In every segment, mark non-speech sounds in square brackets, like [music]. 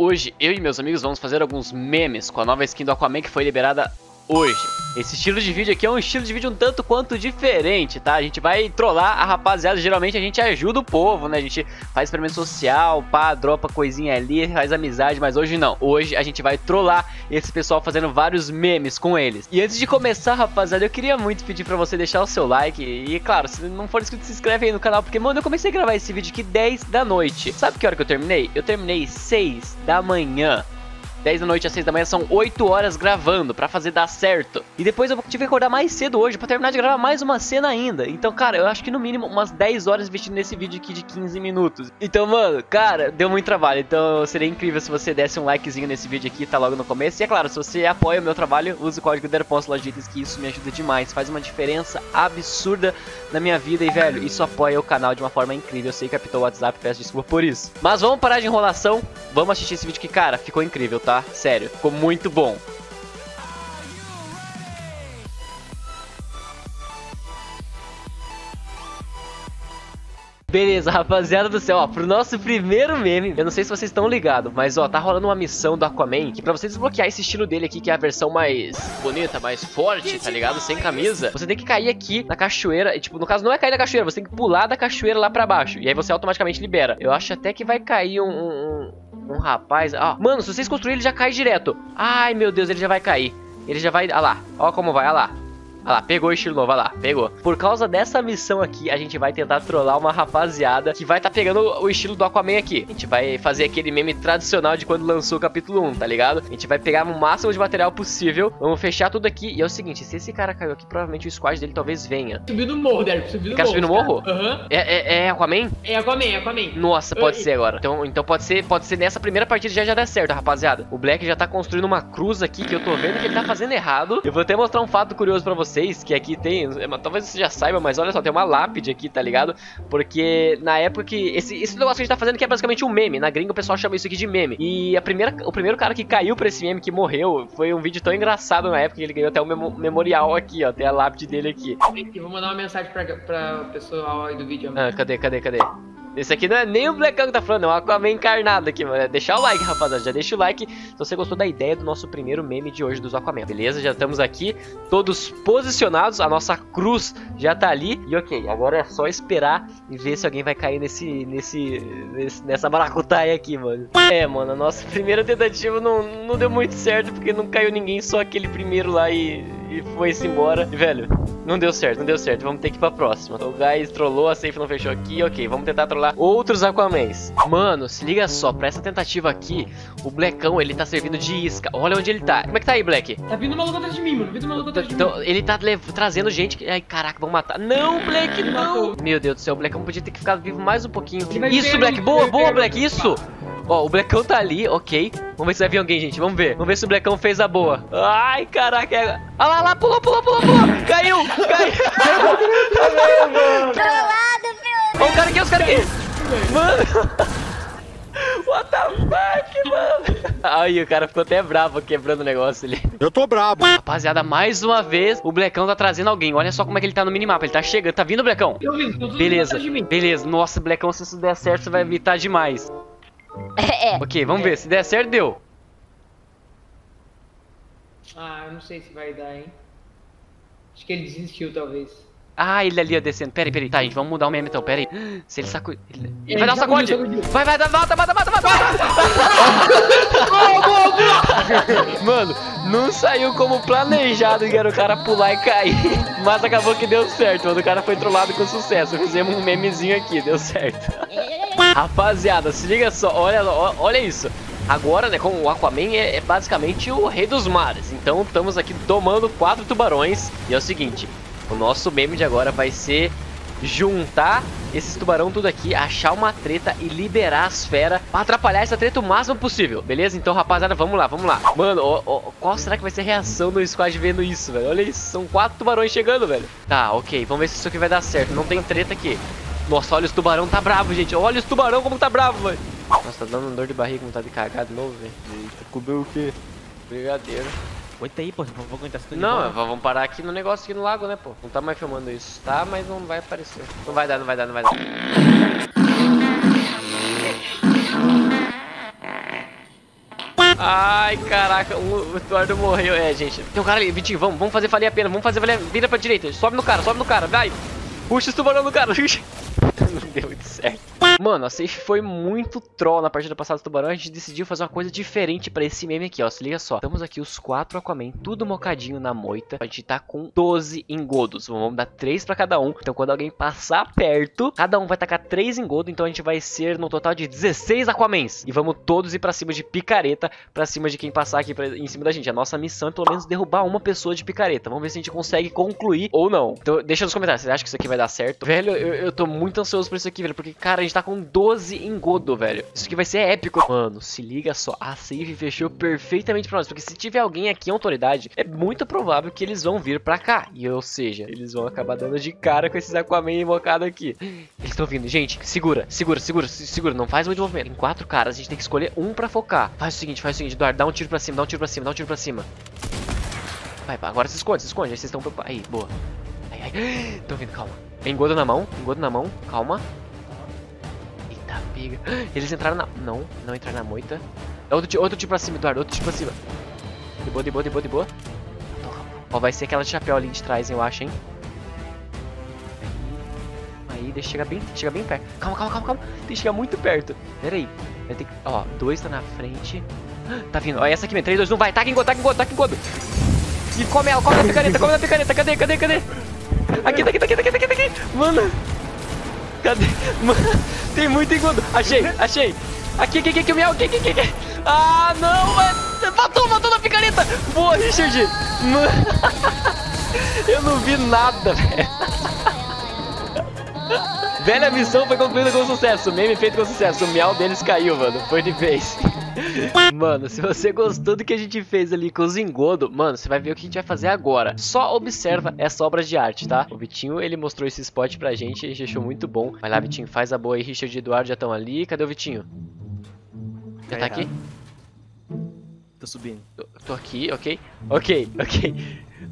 Hoje, eu e meus amigos vamos fazer alguns memes com a nova skin do Aquaman que foi liberada hoje. Esse estilo de vídeo aqui é um estilo de vídeo um tanto quanto diferente, tá? A gente vai trollar a rapaziada, geralmente a gente ajuda o povo, né? A gente faz experimento social, pá, dropa coisinha ali, faz amizade, mas hoje não. Hoje a gente vai trollar esse pessoal fazendo vários memes com eles. E antes de começar, rapaziada, eu queria muito pedir pra você deixar o seu like e, claro, se não for inscrito, se inscreve aí no canal, porque, mano, eu comecei a gravar esse vídeo aqui 10 da noite. Sabe que hora que eu terminei? Eu terminei 6 da manhã. 10 da noite às 6 da manhã são 8 horas gravando pra fazer dar certo. E depois eu tive que acordar mais cedo hoje pra terminar de gravar mais uma cena ainda. Então, cara, eu acho que no mínimo umas 10 horas investindo nesse vídeo aqui de 15 minutos. Então, mano, cara, deu muito trabalho. Então seria incrível se você desse um likezinho nesse vídeo aqui, tá logo no começo. E é claro, se você apoia o meu trabalho, use o código DERPONSO que isso me ajuda demais. Faz uma diferença absurda na minha vida. E, velho, isso apoia o canal de uma forma incrível. Eu sei que captou o WhatsApp, peço desculpa por isso. Mas vamos parar de enrolação, vamos assistir esse vídeo que, cara, ficou incrível, tá? Sério, ficou muito bom. Beleza, [laughs] rapaziada do céu, ó, pro nosso primeiro meme, eu não sei se vocês estão ligados, mas ó, tá rolando uma missão do Aquaman, que pra você desbloquear esse estilo dele aqui, que é a versão mais bonita, mais forte, tá ligado? Sem camisa, você tem que cair aqui na cachoeira, e tipo, no caso não é cair na cachoeira, você tem que pular da cachoeira lá pra baixo, e aí você automaticamente libera. Eu acho até que vai cair um, um, um rapaz, ó, mano, se vocês construírem ele já cai direto. Ai, meu Deus, ele já vai cair. Ele já vai, ó lá, ó como vai, ó lá. Olha lá, pegou o estilo novo, olha lá, pegou. Por causa dessa missão aqui, a gente vai tentar trollar uma rapaziada que vai estar tá pegando o estilo do Aquaman aqui. A gente vai fazer aquele meme tradicional de quando lançou o capítulo 1, tá ligado? A gente vai pegar o máximo de material possível, vamos fechar tudo aqui. E é o seguinte, se esse cara caiu aqui, provavelmente o squad dele talvez venha. Subir no morro, Derek, subir no Quer morro. subir no morro? Aham. Uhum. É, é, é Aquaman? É Aquaman, é Aquaman. Nossa, pode ser agora. Então, então pode ser pode ser nessa primeira partida já já der certo, rapaziada. O Black já tá construindo uma cruz aqui que eu tô vendo que ele tá fazendo errado. Eu vou até mostrar um fato curioso pra vocês, que aqui tem é, talvez você já saiba, mas olha só, tem uma lápide aqui, tá ligado? Porque na época que. Esse, esse negócio que a gente tá fazendo aqui é basicamente um meme. Na gringa o pessoal chama isso aqui de meme. E a primeira, o primeiro cara que caiu pra esse meme, que morreu, foi um vídeo tão engraçado na época que ele ganhou até um memo, memorial aqui, ó. Tem a lápide dele aqui. Eu vou mandar uma mensagem pra, pra pessoal aí do vídeo. Ah, cadê, cadê, cadê? Esse aqui não é nem o Blackão que tá falando, é o Aquaman encarnado aqui, mano. Deixar o like, rapaziada. Já deixa o like se você gostou da ideia do nosso primeiro meme de hoje dos Aquaman. Beleza? Já estamos aqui, todos posicionados. A nossa cruz já tá ali. E ok, agora é só esperar e ver se alguém vai cair nesse, nesse, nesse nessa maracutaia aqui, mano. É, mano, a nossa primeira tentativa não, não deu muito certo porque não caiu ninguém, só aquele primeiro lá e, e foi-se embora. Velho, não deu certo, não deu certo. Vamos ter que ir pra próxima. O guys trollou, a safe não fechou aqui. Ok, vamos tentar trollar outros Aquamans. Mano, se liga só, pra essa tentativa aqui, o Blackão, ele tá servindo de isca. Olha onde ele tá. Como é que tá aí, Black? Tá vindo maluco atrás de mim, mano. Vindo maluco atrás de então, mim. Ele tá trazendo gente que... Ai, caraca, vamos matar. Não, Black, não. Meu Deus do céu, o Blackão podia ter ficado vivo mais um pouquinho. Isso, Black, boa, boa, Black, isso. Ó, o Blackão tá ali, ok. Vamos ver se vai vir alguém, gente. Vamos ver. Vamos ver se o Blackão fez a boa. Ai, caraca. É... Ah lá, lá, pulou, pulou, pulou, pulou. Caiu, caiu. Trollado, [laughs] Ó, o cara aqui, os caras aqui. Mano. [laughs] What the fuck, mano? Aí, o cara ficou até bravo quebrando o negócio ali. Eu tô brabo. Rapaziada, mais uma vez, o Blecão tá trazendo alguém. Olha só como é que ele tá no minimapa. Ele tá chegando. Tá vindo, Blecão? Eu vi, tô tudo Beleza, atrás de mim. beleza. Nossa, Blecão, se isso der certo, você vai evitar demais. É, é. Ok, vamos ver. Se der certo, deu. Ah, eu não sei se vai dar, hein. Acho que ele desistiu, talvez. Ah, ele ali, ó, descendo. Pera aí, pera aí. Tá, gente, vamos mudar o meme então. Pera aí. [gasps] Se ele sacou. Ele... Ele vai dar um sacudiu, sacode. Vai, vai, mata, mata, mata, mata. [laughs] Mano, não saiu como planejado que era o cara pular e cair. [laughs] Mas acabou que deu certo, mano. O cara foi trollado com sucesso. Fizemos um memezinho aqui, deu certo. [laughs] Rapaziada, se liga só, olha, olha isso. Agora, né, como o Aquaman é, é basicamente o rei dos mares. Então estamos aqui domando quatro tubarões. E é o seguinte, o nosso meme de agora vai ser juntar esses tubarão tudo aqui, achar uma treta e liberar as feras pra atrapalhar essa treta o máximo possível, beleza? Então, rapaziada, vamos lá, vamos lá. Mano, ó, ó, qual será que vai ser a reação do squad vendo isso, velho? Olha isso, são quatro tubarões chegando, velho. Tá, ok, vamos ver se isso aqui vai dar certo. Não tem treta aqui. Nossa, olha os tubarão, tá bravo, gente. Olha os tubarão como tá bravo, velho. Nossa, tá dando dor de barriga, como tá de cagar de novo, velho. Eita, comeu o quê? Brigadeiro. Aguenta aí, pô, não vou aguentar isso tudo Não, embora. v- vamos parar aqui no negócio aqui no lago, né, pô? Não tá mais filmando isso. Tá, mas não vai aparecer. Não vai dar, não vai dar, não vai dar. Ai, caraca, o, Eduardo morreu. É, gente. Tem um cara ali, Vitinho, vamos, vamos fazer valer a pena. Vamos fazer valer. Vira pra direita. Sobe no cara, sobe no cara, vai. Puxa esse tubarão no cara. [laughs] Não deu muito certo. Mano, a Safe foi muito troll na partida passada do Tubarão. A gente decidiu fazer uma coisa diferente pra esse meme aqui, ó. Se liga só. Estamos aqui os quatro Aquaman, tudo mocadinho na moita. A gente tá com 12 engodos. Vamos dar 3 pra cada um. Então quando alguém passar perto, cada um vai tacar 3 engodos. Então a gente vai ser no total de 16 Aquamans. E vamos todos ir pra cima de picareta, pra cima de quem passar aqui pra, em cima da gente. A nossa missão é pelo menos derrubar uma pessoa de picareta. Vamos ver se a gente consegue concluir ou não. Então deixa nos comentários, você acha que isso aqui vai dar certo? Velho, eu, eu tô muito ansioso por isso aqui, velho. Porque, cara, a gente tá com 12 engodo, velho. Isso aqui vai ser épico. Mano, se liga só. A save fechou perfeitamente pra nós. Porque se tiver alguém aqui autoridade, é muito provável que eles vão vir pra cá. E, ou seja, eles vão acabar dando de cara com esses Aquaman invocados aqui. Eles estão vindo. Gente, segura, segura, segura, segura. Não faz muito movimento. Em quatro caras, a gente tem que escolher um pra focar. Faz o seguinte, faz o seguinte, Eduardo. Dá um tiro pra cima, dá um tiro pra cima, dá um tiro pra cima. Vai, agora se esconde, se esconde. Aí vocês estão... Aí, boa. Ai, ai. [gasps] Tô vindo, calma. Engodo na mão, engodo na mão. Calma. Pega. Eles entraram na... Não, não entraram na moita. É outro, outro tipo pra cima, Eduardo. Outro tipo pra cima. De boa, de boa, de boa, de boa. Ó, vai ser aquela de chapéu ali de trás, eu acho, hein. Aí, aí, deixa chegar bem, chega bem perto. Calma, calma, calma, calma. Tem que chegar muito perto. Pera aí. Vai ter que... Ó, dois tá na frente. [gasps] Tá vindo. Ó, essa aqui mesmo. 3, 2, 1, vai. Taca em godo, taca em godo, taca em godo. E come ela, come a picareta, come a picareta. Cadê, cadê, cadê? Aqui, tá aqui, tá aqui, tá aqui, tá aqui, tá aqui. Mano. Cadê? [laughs] Mano, tem muito engodo. Achei, achei. Aqui, aqui, aqui, aqui, miau, aqui, aqui, aqui. Ah, não, mano. Matou, matou na picareta. Boa, Richard. [laughs] Eu não vi nada, velho. Velho, a missão foi concluída com sucesso. Meme feito com sucesso. O miau deles caiu, mano. Foi de vez. Mano, se você gostou do que a gente fez ali com os engodo, mano, você vai ver o que a gente vai fazer agora. Só observa essa obra de arte, tá? O Vitinho, ele mostrou esse spot pra gente, a gente achou muito bom. Vai lá, Vitinho, faz a boa aí. Richard e Eduardo já estão ali. Cadê o Vitinho? Já tá aqui? Tô subindo. Tô, tô aqui, ok? Ok, ok,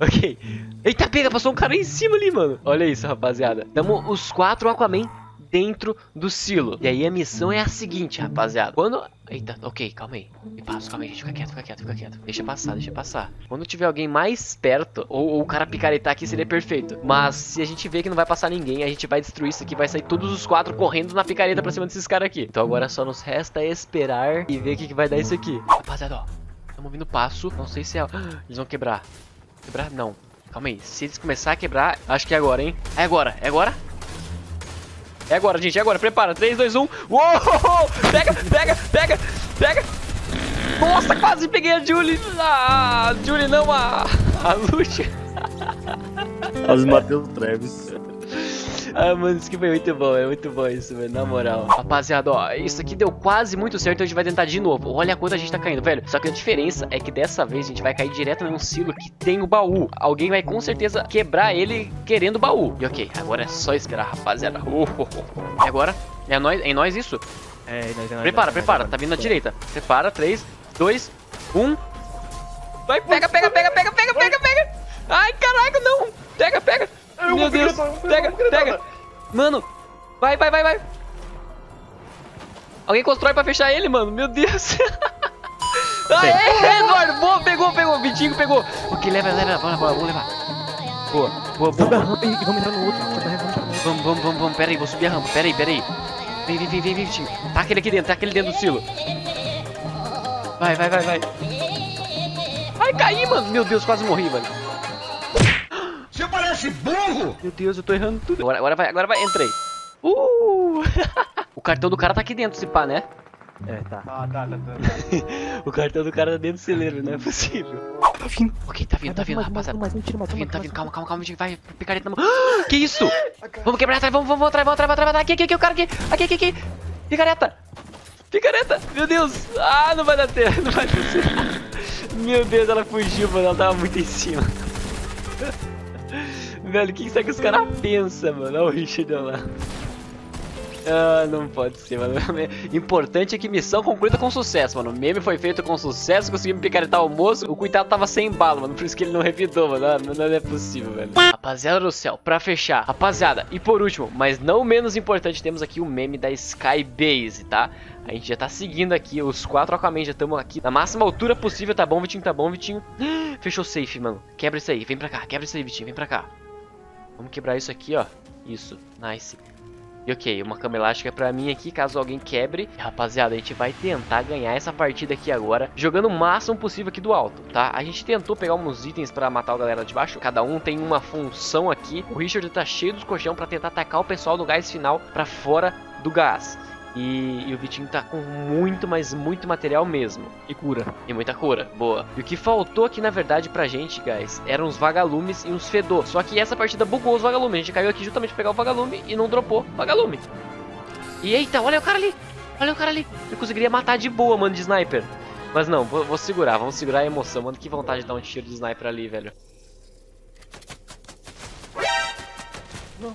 ok. Eita, pega, passou um cara em cima ali, mano. Olha isso, rapaziada. Tamo os quatro Aquaman dentro do silo. E aí a missão é a seguinte, rapaziada. Quando... Eita, ok, calma aí. Me passo, calma aí, fica quieto, fica quieto, fica quieto. Deixa passar, deixa passar. Quando tiver alguém mais perto, ou, ou o cara picaretar aqui, seria perfeito. Mas se a gente vê que não vai passar ninguém, a gente vai destruir isso aqui, vai sair todos os quatro correndo na picareta pra cima desses caras aqui. Então agora só nos resta esperar e ver o que, que vai dar isso aqui. Rapaziada, ó. Estamos ouvindo passo. Não sei se é. [gasps] Eles vão quebrar. Quebrar? Não. Calma aí. Se eles começar a quebrar, acho que é agora, hein? É agora. É agora? É agora, gente. É agora. Prepara. 3, 2, 1. Uou! Pega, pega, pega, pega. Nossa, quase peguei a Julie. Ah, Julie não, a, a Lucia. Quase matei o Travis. [laughs] Ah, mano, isso aqui foi muito bom, é muito bom isso, velho, na moral. Rapaziada, ó, isso aqui deu quase muito certo, então a gente vai tentar de novo. Olha quanto a gente tá caindo, velho. Só que a diferença é que dessa vez a gente vai cair direto num silo que tem o baú. Alguém vai com certeza quebrar ele querendo o baú. E ok, agora é só esperar, rapaziada. Uh, uh, uh. E agora? É nós, é em nós isso? É, nós, nós, Prepara, nós, prepara, nós, tá vindo na direita. Prepara, 3, 2, 1. Vai, pega, pega, pega, pega, pega, pega, pega. Ai, caraca, não. Pega, pega. Meu Deus, pega, pega. Mano, vai, vai, vai, vai. Alguém constrói pra fechar ele, mano. Meu Deus. [laughs] Aê, Eduardo, boa, pegou, pegou. Vitinho pegou. Ok, leva, leva, bora, bora, vamos levar. Boa, boa, boa. Sobe a boa. rampa e vamos entrar no outro. Vamos. Vamos, vamos, vamos. Pera aí, vou subir a rampa. Pera aí, pera aí. Vem, vem, vem, vem, vem, Vitinho. Taca ele aqui dentro, taca ele dentro do silo. Vai, vai, vai, vai. Ai, caí, mano. Meu Deus, quase morri, velho. Parece burro! Meu Deus, eu tô errando tudo. Agora, agora vai, agora vai. Entrei. Uh! [laughs] o cartão do cara tá aqui dentro, se pá, né? É, tá. Ah, tá, tá, tá. [laughs] O cartão do cara tá dentro do celeiro, não é possível. Tá vindo. Ok, tá vindo, tá vindo, mais, rapaziada. Mais, mais, tira, mais, Tá vindo, tá vindo, calma, calma, calma, gente vai picareta na mão. [gasps] Que isso? Vamos quebrar atrás, vamos, vamos atrás, vamos atrás, vamos atrás. Aqui, aqui, aqui, o cara aqui, aqui, aqui, aqui. Picareta. Picareta, meu Deus. Ah, não vai dar tempo, [laughs] não vai dar certo. Meu Deus, ela fugiu, mano, ela tava muito em cima. Velho, o que será que os caras pensam, mano? Olha o Richard lá. Ah, não pode ser, mano. [laughs] Importante é que missão concluída com sucesso, mano. O meme foi feito com sucesso, conseguimos picaretar o moço. O coitado tava sem bala, mano. Por isso que ele não revidou, mano. Ah, Não, é possível, velho. Rapaziada do céu, pra fechar. Rapaziada, e por último, mas não menos importante, temos aqui o meme da Skybase, tá? A gente já tá seguindo aqui, os quatro Aquaman já estamos aqui na máxima altura possível, tá bom, Vitinho? Tá bom, Vitinho? [gasps] Fechou safe, mano. Quebra isso aí, vem pra cá, quebra isso aí, Vitinho, vem pra cá. Vamos quebrar isso aqui, ó. Isso, nice. E ok, uma cama elástica pra mim aqui, caso alguém quebre. Rapaziada, a gente vai tentar ganhar essa partida aqui agora, jogando o máximo possível aqui do alto, tá? A gente tentou pegar uns itens pra matar a galera de baixo, cada um tem uma função aqui. O Richard tá cheio dos colchão pra tentar atacar o pessoal no gás final pra fora do gás. E, e o Vitinho tá com muito, mas muito material mesmo. E cura. E muita cura, boa. E o que faltou aqui, na verdade, pra gente, guys, eram os vagalumes e uns fedor. Só que essa partida bugou os vagalumes. A gente caiu aqui justamente pra pegar o vagalume e não dropou o vagalume. E eita, olha o cara ali. Olha o cara ali. Eu conseguiria matar de boa, mano, de sniper. Mas não, vou, vou segurar, vamos segurar a emoção, mano. Que vontade de dar um tiro de sniper ali, velho. Não,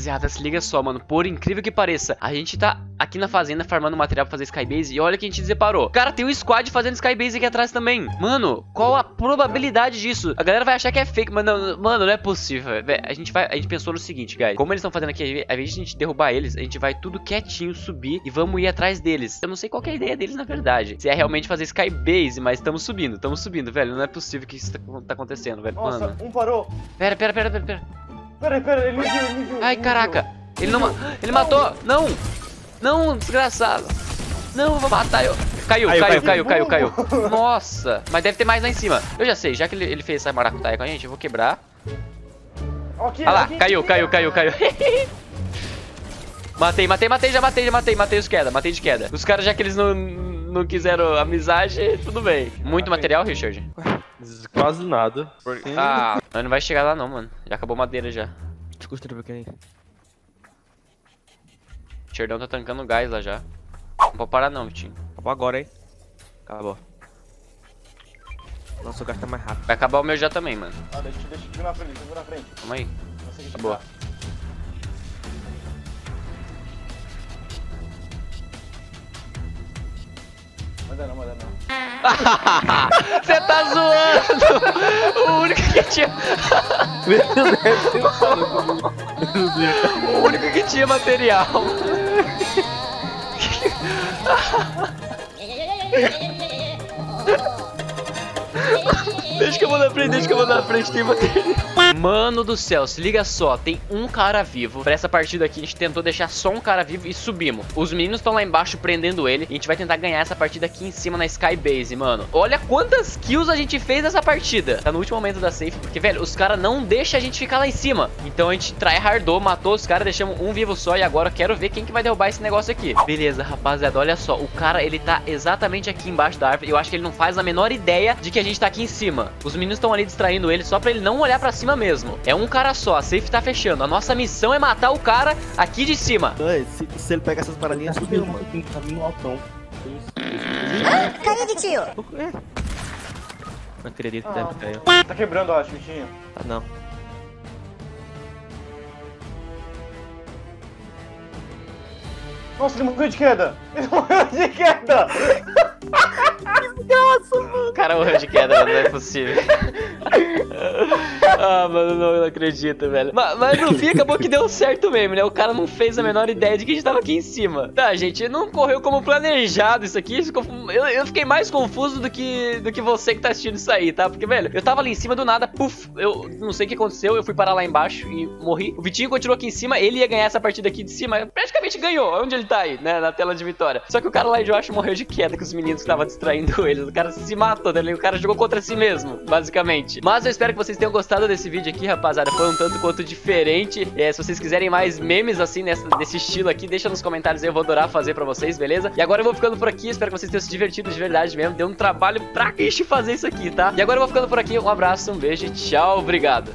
Rapaziada, se liga só, mano. Por incrível que pareça, a gente tá aqui na fazenda farmando material pra fazer Skybase. E olha que a gente deparou. Cara, tem um squad fazendo Skybase aqui atrás também. Mano, qual a probabilidade disso? A galera vai achar que é fake, mas não, mano, não é possível. A gente vai, a gente pensou no seguinte, guys. Como eles estão fazendo aqui, ao invés de a gente derrubar eles, a gente vai tudo quietinho subir e vamos ir atrás deles. Eu não sei qual que é a ideia deles, na verdade. Se é realmente fazer Skybase, mas estamos subindo, estamos subindo, velho. Não é possível que isso tá, tá acontecendo, velho. Nossa, Mano. um parou. Pera, pera, pera, pera, pera. Peraí, peraí, ele me viu, ele me viu. Ai, ele caraca. viu. Ele não. Ele matou. Não. Não, desgraçado. Não, eu vou matar eu. Caiu, caiu, Caiu, caiu, caiu, caiu. caiu. Nossa. Mas deve ter mais lá em cima. Eu já sei, já que ele, ele fez essa maracutaia com a gente, eu vou quebrar. Olha lá, caiu, aqui. caiu, caiu, caiu. [laughs] matei, matei, matei, já matei, já matei, matei os queda, matei de queda. Os caras, já que eles não, não quiseram amizade, tudo bem. Muito material, Richard? [laughs] Quase nada. Ah, mas não vai chegar lá não, mano. Já acabou madeira já. Deixa eu construir um pouquinho aí. O Xerdão tá tancando gás lá já. Não pode parar não, Vitinho. Acabou agora, hein? Acabou. Nossa, o gás tá mais rápido. Vai acabar o meu já também, mano. Ah, deixa, deixa, segura na frente, segura na frente. Calma aí. Que Tá Manda não, manda não. [laughs] Você tá zoando! O único que tinha. [laughs] o único que tinha material. [laughs] Deixa que eu vou na frente, deixa que eu vou na frente, tem material. Mano do céu, se liga só, tem um cara vivo. Pra essa partida aqui, a gente tentou deixar só um cara vivo e subimos. Os meninos estão lá embaixo prendendo ele. E a gente vai tentar ganhar essa partida aqui em cima na Skybase, mano. Olha quantas kills a gente fez nessa partida. Tá no último momento da safe, porque, velho, os caras não deixam a gente ficar lá em cima. Então a gente tryhardou, matou os caras, deixamos um vivo só. E agora quero ver quem que vai derrubar esse negócio aqui. Beleza, rapaziada, olha só. O cara, ele tá exatamente aqui embaixo da árvore. Eu acho que ele não faz a menor ideia de que a gente tá aqui em cima. Os meninos estão ali distraindo ele só pra ele não olhar pra cima mesmo. É um cara só, a safe tá fechando. A nossa missão é matar o cara aqui de cima. Ai, se, se ele pegar essas paradinhas, subiu, mano. Tá vindo altão. Caiu de tio. Não acredito que deve cair. Tá quebrando, acho, bichinho. Tá não. Nossa, ele morreu de queda. Ele [laughs] morreu de queda. [laughs] cara de queda não é possível. [laughs] [laughs] ah, mano, não, não acredito, velho. Mas, mas no fim acabou que deu certo mesmo, né? O cara não fez a menor ideia de que a gente tava aqui em cima. Tá, gente, não correu como planejado isso aqui. Eu, eu fiquei mais confuso do que, do que você que tá assistindo isso aí, tá? Porque, velho, eu tava ali em cima do nada, puf, eu não sei o que aconteceu, eu fui parar lá embaixo e morri. O Vitinho continuou aqui em cima, ele ia ganhar essa partida aqui de cima, praticamente ganhou. Onde ele tá aí, né? Na tela de vitória. Só que o cara lá de baixo morreu de queda com os meninos que estavam distraindo [laughs] eles. O cara se matou, ligado? O cara jogou contra si mesmo, basicamente. Mas eu espero que vocês tenham gostado desse vídeo aqui, rapaziada. Foi um tanto quanto diferente. É, se vocês quiserem mais memes assim, nessa, desse estilo aqui, deixa nos comentários aí, eu vou adorar fazer pra vocês, beleza? E agora eu vou ficando por aqui, espero que vocês tenham se divertido de verdade mesmo. Deu um trabalho pra quiche fazer isso aqui, tá? E agora eu vou ficando por aqui, um abraço, um beijo e tchau, obrigado.